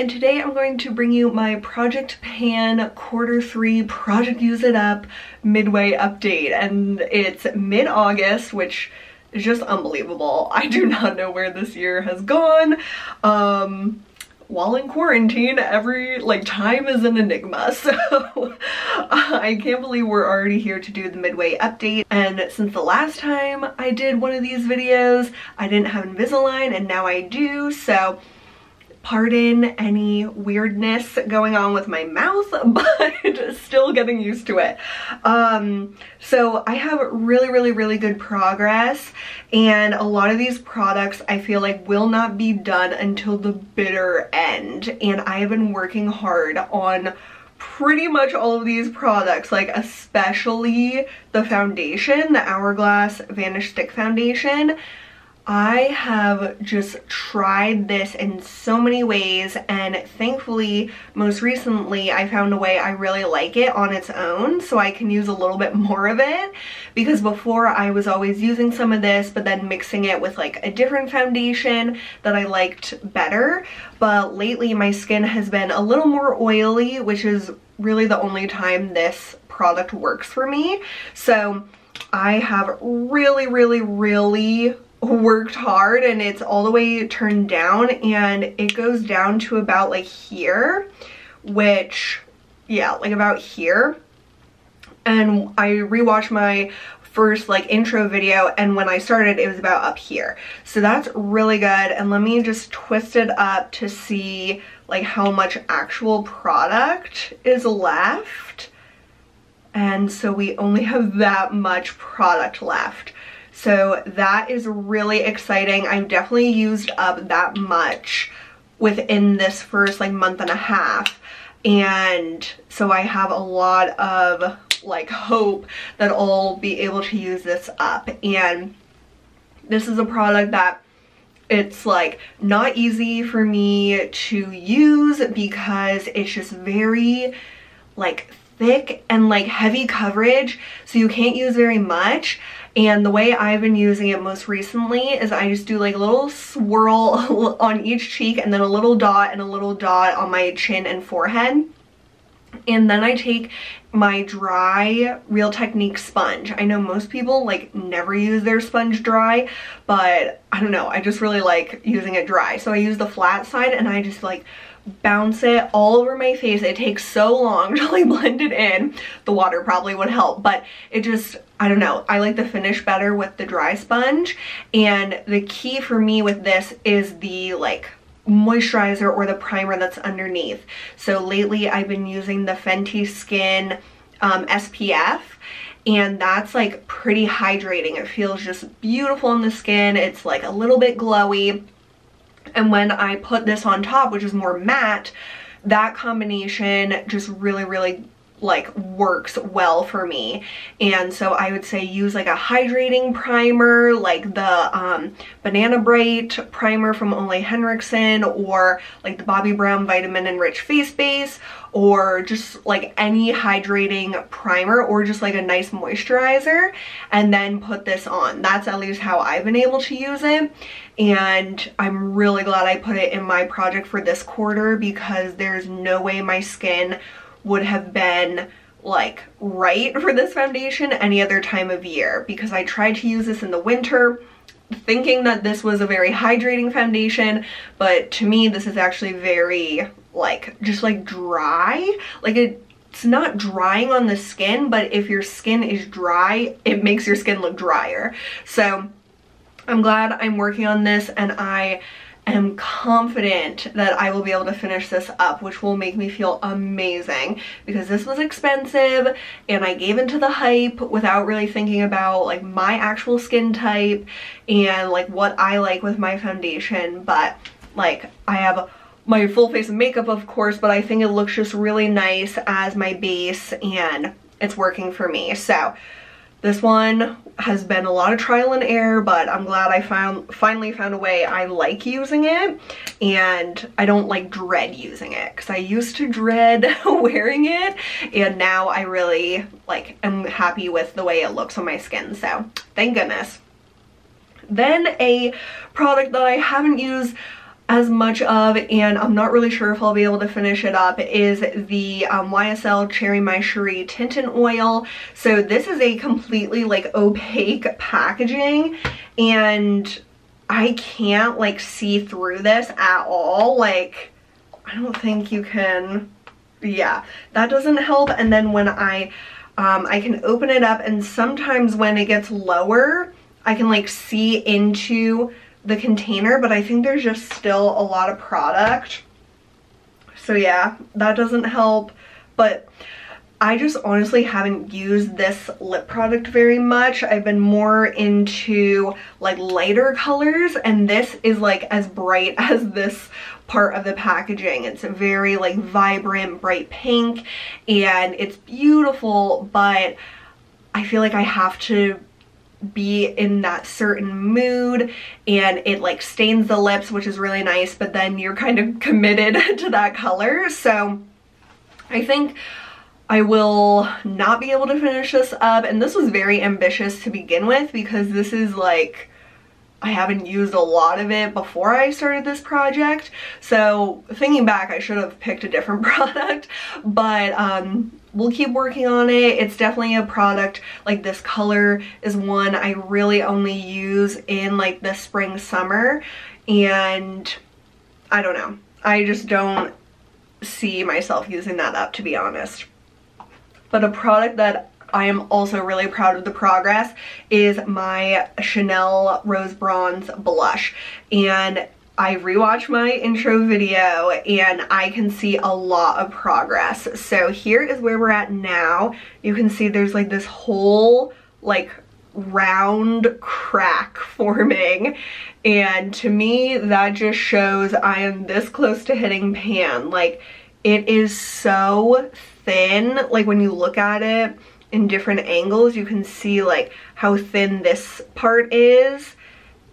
and today I'm going to bring you my Project Pan quarter three Project Use It Up midway update and it's mid-August which is just unbelievable. I do not know where this year has gone. Um, while in quarantine, every like time is an enigma. So I can't believe we're already here to do the midway update. And since the last time I did one of these videos, I didn't have Invisalign and now I do. So pardon any weirdness going on with my mouth, but still getting used to it. Um, so I have really, really, really good progress and a lot of these products I feel like will not be done until the bitter end. And I have been working hard on pretty much all of these products, like especially the foundation, the Hourglass Vanish Stick Foundation. I have just tried this in so many ways and thankfully most recently I found a way I really like it on its own so I can use a little bit more of it. Because before I was always using some of this but then mixing it with like a different foundation that I liked better. But lately my skin has been a little more oily which is really the only time this product works for me. So I have really really really worked hard and it's all the way turned down and it goes down to about like here which yeah like about here. And I rewatched my first like intro video and when I started it was about up here. So that's really good. And let me just twist it up to see like how much actual product is left. And so we only have that much product left so that is really exciting. I've definitely used up that much within this first like month and a half. And so I have a lot of like hope that I'll be able to use this up. And this is a product that it's like not easy for me to use because it's just very like thick and like heavy coverage so you can't use very much and the way I've been using it most recently is I just do like a little swirl on each cheek and then a little dot and a little dot on my chin and forehead. And then I take my dry Real Technique sponge. I know most people like never use their sponge dry, but I don't know, I just really like using it dry. So I use the flat side and I just like bounce it all over my face. It takes so long to like blend it in. The water probably would help, but it just, I don't know. I like the finish better with the dry sponge. And the key for me with this is the like moisturizer or the primer that's underneath. So lately I've been using the Fenty Skin um, SPF and that's like pretty hydrating. It feels just beautiful on the skin. It's like a little bit glowy and when I put this on top, which is more matte, that combination just really, really like works well for me and so I would say use like a hydrating primer like the um, Banana Bright primer from Ole Henriksen or like the Bobbi Brown Vitamin Enriched Face Base or just like any hydrating primer or just like a nice moisturizer and then put this on. That's at least how I've been able to use it and I'm really glad I put it in my project for this quarter because there's no way my skin would have been like right for this foundation any other time of year because I tried to use this in the winter thinking that this was a very hydrating foundation but to me this is actually very like just like dry like it it's not drying on the skin, but if your skin is dry, it makes your skin look drier. So I'm glad I'm working on this and I am confident that I will be able to finish this up, which will make me feel amazing because this was expensive and I gave into the hype without really thinking about like my actual skin type and like what I like with my foundation. But like I have my full face of makeup of course, but I think it looks just really nice as my base and it's working for me. So this one has been a lot of trial and error, but I'm glad I found finally found a way I like using it and I don't like dread using it because I used to dread wearing it and now I really like am happy with the way it looks on my skin. So thank goodness. Then a product that I haven't used as much of and I'm not really sure if I'll be able to finish it up is the um, YSL Cherry My Cherie Tint in Oil. So this is a completely like opaque packaging and I can't like see through this at all. Like I don't think you can, yeah, that doesn't help. And then when I, um, I can open it up and sometimes when it gets lower, I can like see into the container, but I think there's just still a lot of product. So yeah, that doesn't help. But I just honestly haven't used this lip product very much. I've been more into like lighter colors and this is like as bright as this part of the packaging. It's a very like vibrant bright pink and it's beautiful but I feel like I have to be in that certain mood and it like stains the lips which is really nice but then you're kind of committed to that color. So I think I will not be able to finish this up and this was very ambitious to begin with because this is like I haven't used a lot of it before I started this project so thinking back I should have picked a different product but um, we'll keep working on it. It's definitely a product, like this color is one I really only use in like the spring, summer, and I don't know. I just don't see myself using that up to be honest. But a product that I am also really proud of the progress is my Chanel Rose Bronze Blush. And I rewatched my intro video and I can see a lot of progress. So here is where we're at now. You can see there's like this whole like round crack forming and to me that just shows I am this close to hitting pan. Like it is so thin like when you look at it in different angles you can see like how thin this part is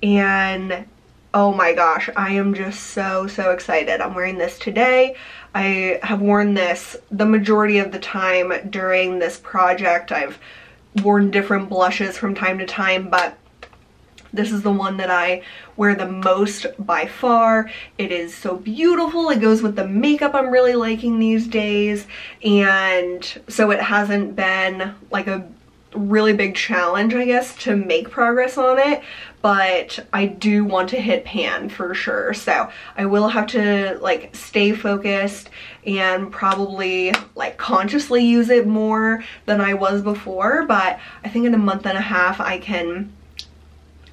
and oh my gosh, I am just so, so excited. I'm wearing this today. I have worn this the majority of the time during this project. I've worn different blushes from time to time, but this is the one that I wear the most by far. It is so beautiful. It goes with the makeup I'm really liking these days. And so it hasn't been like a really big challenge, I guess, to make progress on it, but I do want to hit pan for sure. So I will have to like stay focused and probably like consciously use it more than I was before, but I think in a month and a half I can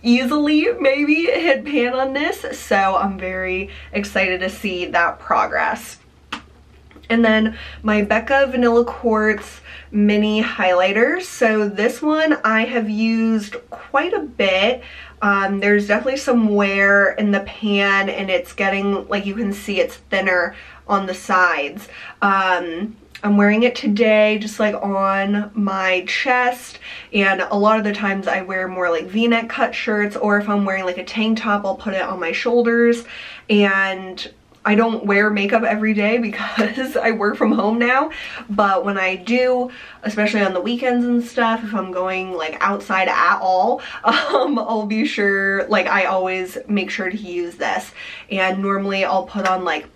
easily maybe hit pan on this. So I'm very excited to see that progress. And then my Becca Vanilla Quartz mini highlighters. So this one I have used quite a bit. Um, there's definitely some wear in the pan and it's getting, like you can see it's thinner on the sides. Um, I'm wearing it today just like on my chest and a lot of the times I wear more like v-neck cut shirts or if I'm wearing like a tank top I'll put it on my shoulders and I don't wear makeup every day because I work from home now, but when I do, especially on the weekends and stuff, if I'm going like outside at all, um, I'll be sure, like I always make sure to use this. And normally I'll put on like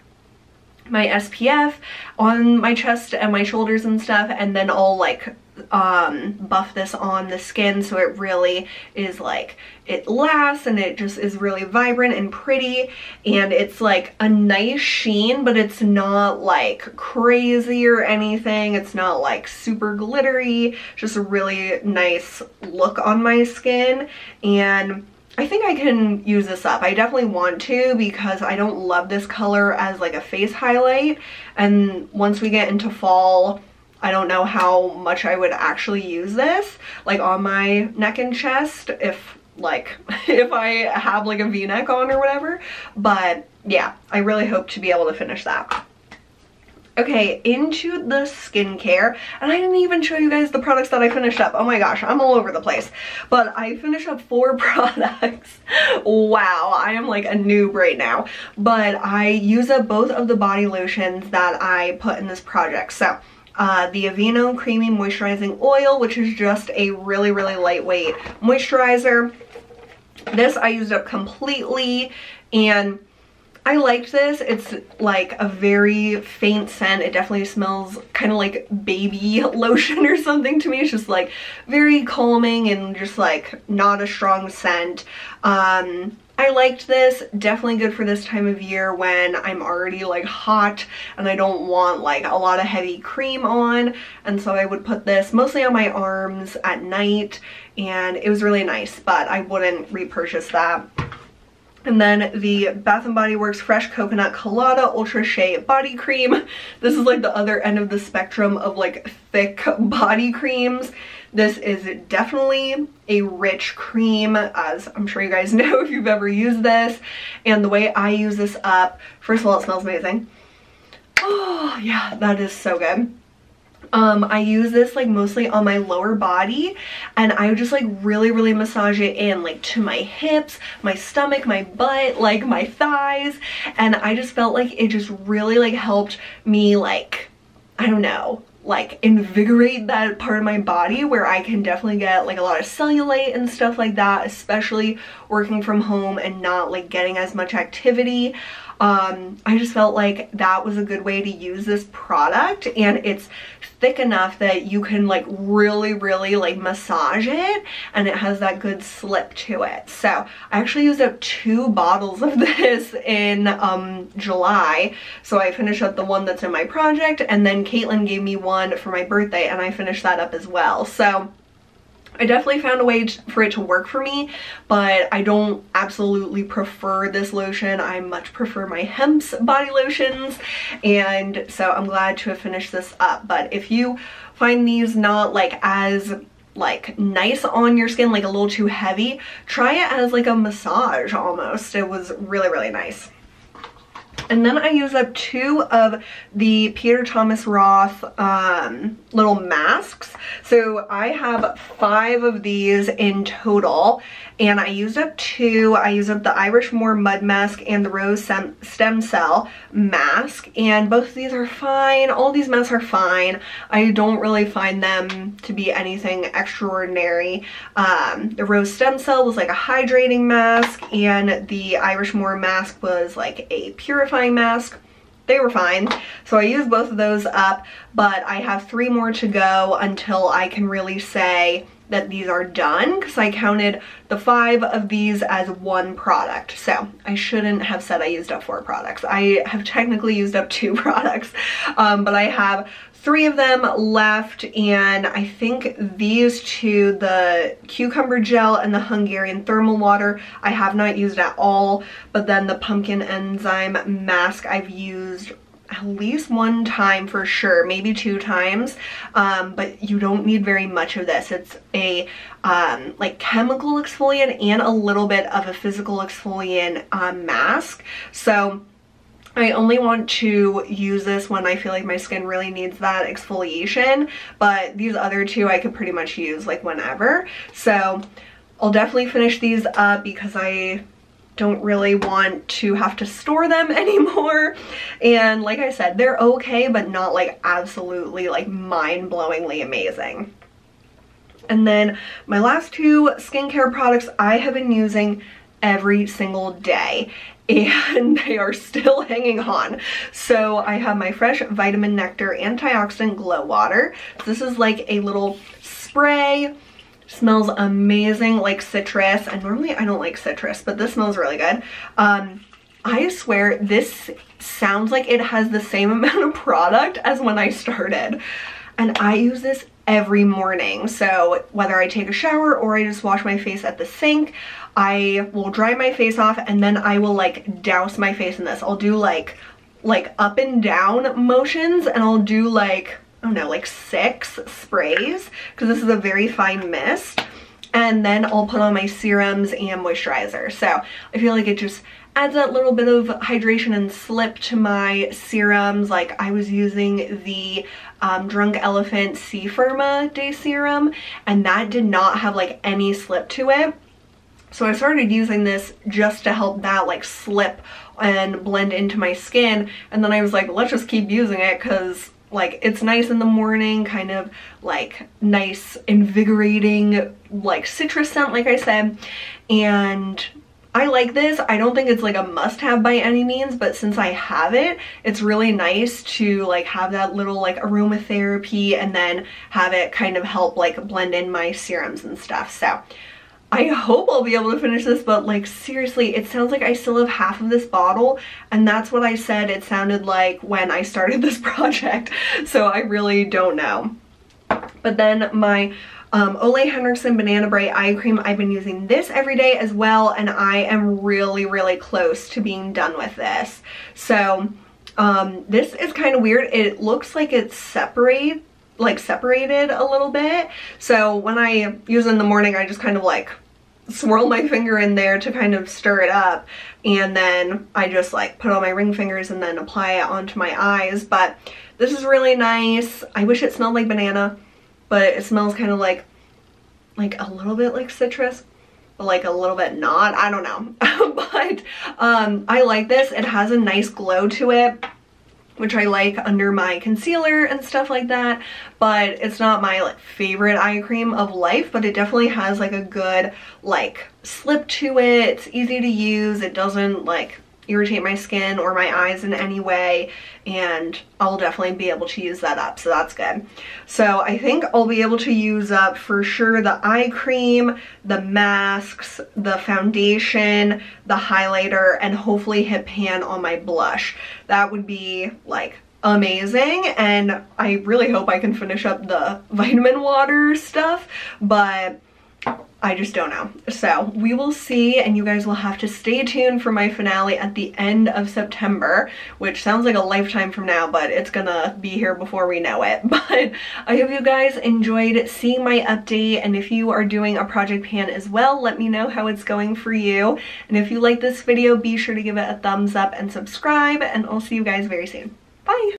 my SPF on my chest and my shoulders and stuff and then I'll like um, buff this on the skin so it really is like it lasts and it just is really vibrant and pretty. And it's like a nice sheen but it's not like crazy or anything. It's not like super glittery. Just a really nice look on my skin. And I think I can use this up. I definitely want to because I don't love this color as like a face highlight. And once we get into fall I don't know how much I would actually use this. Like on my neck and chest if like if I have like a v-neck on or whatever. But yeah I really hope to be able to finish that Okay, into the skincare, and I didn't even show you guys the products that I finished up. Oh my gosh, I'm all over the place. But I finished up four products. wow, I am like a noob right now. But I use up both of the body lotions that I put in this project. So uh, the Aveeno Creamy Moisturizing Oil, which is just a really, really lightweight moisturizer. This I used up completely and I liked this. It's like a very faint scent. It definitely smells kind of like baby lotion or something to me. It's just like very calming and just like not a strong scent. Um, I liked this, definitely good for this time of year when I'm already like hot and I don't want like a lot of heavy cream on and so I would put this mostly on my arms at night and it was really nice but I wouldn't repurchase that. And then the Bath & Body Works Fresh Coconut Colada Ultra Shea Body Cream. This is like the other end of the spectrum of like thick body creams. This is definitely a rich cream, as I'm sure you guys know if you've ever used this. And the way I use this up, first of all, it smells amazing. Oh, yeah, that is so good. Um, I use this like mostly on my lower body and I just like really, really massage it in like to my hips, my stomach, my butt, like my thighs. And I just felt like it just really like helped me like, I don't know, like invigorate that part of my body where I can definitely get like a lot of cellulite and stuff like that, especially working from home and not like getting as much activity um, I just felt like that was a good way to use this product and it's thick enough that you can like really really like massage it and it has that good slip to it. So I actually used up two bottles of this in um, July. So I finished up the one that's in my project and then Caitlin gave me one for my birthday and I finished that up as well. So I definitely found a way for it to work for me, but I don't absolutely prefer this lotion. I much prefer my Hempz body lotions, and so I'm glad to have finished this up. But if you find these not like as like nice on your skin, like a little too heavy, try it as like a massage almost. It was really, really nice. And then I use up two of the Peter Thomas Roth um, little masks. So I have five of these in total and I used up two. I used up the Irish Moor Mud Mask and the Rose Stem Cell Mask and both of these are fine. All these masks are fine. I don't really find them to be anything extraordinary. Um, the Rose Stem Cell was like a hydrating mask and the Irish Moor mask was like a purifying mask they were fine. So I used both of those up, but I have three more to go until I can really say that these are done because I counted the five of these as one product. So I shouldn't have said I used up four products. I have technically used up two products, um, but I have three of them left and I think these two, the cucumber gel and the Hungarian thermal water, I have not used at all, but then the pumpkin enzyme mask I've used at least one time for sure, maybe two times, um, but you don't need very much of this. It's a um, like chemical exfoliant and a little bit of a physical exfoliant um, mask. So I only want to use this when I feel like my skin really needs that exfoliation, but these other two I could pretty much use like whenever. So I'll definitely finish these up because I don't really want to have to store them anymore. And like I said, they're okay, but not like absolutely like mind-blowingly amazing. And then my last two skincare products I have been using every single day and they are still hanging on. So I have my Fresh Vitamin Nectar Antioxidant Glow Water. This is like a little spray Smells amazing like citrus. And normally I don't like citrus, but this smells really good. Um, I swear this sounds like it has the same amount of product as when I started. And I use this every morning. So whether I take a shower or I just wash my face at the sink, I will dry my face off and then I will like douse my face in this. I'll do like like up and down motions and I'll do like don't know, like six sprays because this is a very fine mist. And then I'll put on my serums and moisturizer. So I feel like it just adds that little bit of hydration and slip to my serums. Like I was using the um, Drunk Elephant C Firma Day Serum and that did not have like any slip to it. So I started using this just to help that like slip and blend into my skin. And then I was like, let's just keep using it because like it's nice in the morning kind of like nice invigorating like citrus scent like I said and I like this. I don't think it's like a must have by any means, but since I have it, it's really nice to like have that little like aromatherapy and then have it kind of help like blend in my serums and stuff. So I hope I'll be able to finish this, but like seriously, it sounds like I still have half of this bottle and that's what I said it sounded like when I started this project. So I really don't know. But then my um, Ole Henriksen Banana Bright Eye Cream, I've been using this every day as well and I am really, really close to being done with this. So um, this is kind of weird. It looks like it's separate, like separated a little bit. So when I use in the morning, I just kind of like swirl my finger in there to kind of stir it up. And then I just like put on my ring fingers and then apply it onto my eyes. But this is really nice. I wish it smelled like banana but it smells kind of like like a little bit like citrus but like a little bit not. I don't know. But um I like this. It has a nice glow to it which I like under my concealer and stuff like that but it's not my like favorite eye cream of life but it definitely has like a good like slip to it. It's easy to use. It doesn't like irritate my skin or my eyes in any way and I'll definitely be able to use that up so that's good. So I think I'll be able to use up for sure the eye cream, the masks, the foundation, the highlighter, and hopefully hit pan on my blush. That would be like amazing and I really hope I can finish up the vitamin water stuff but I just don't know. So we will see and you guys will have to stay tuned for my finale at the end of September, which sounds like a lifetime from now, but it's gonna be here before we know it. But I hope you guys enjoyed seeing my update and if you are doing a project pan as well, let me know how it's going for you. And if you like this video, be sure to give it a thumbs up and subscribe and I'll see you guys very soon. Bye!